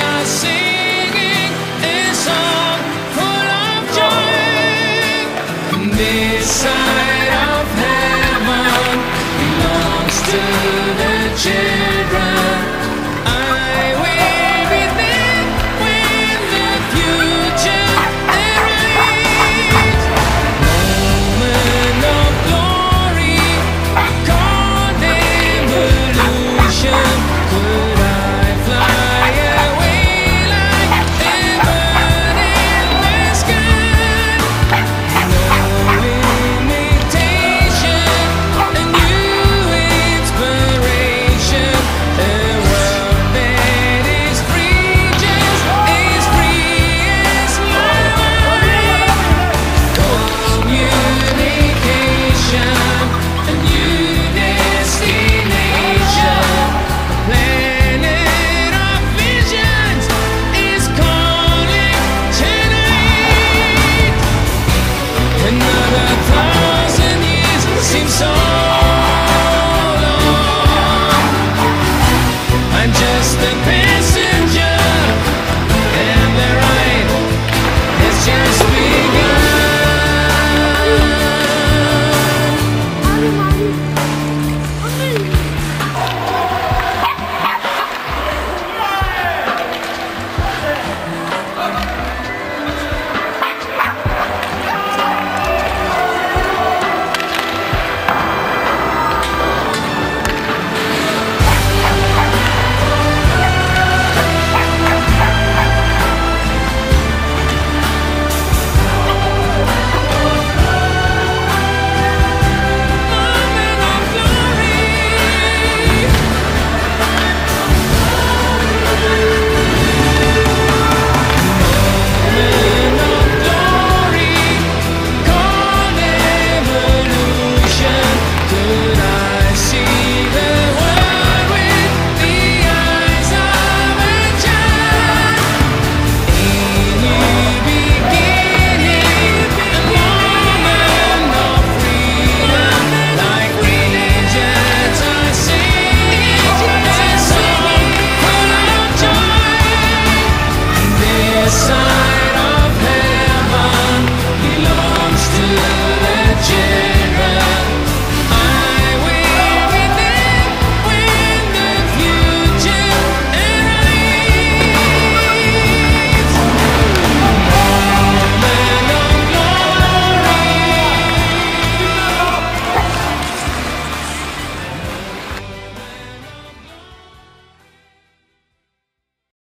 I see.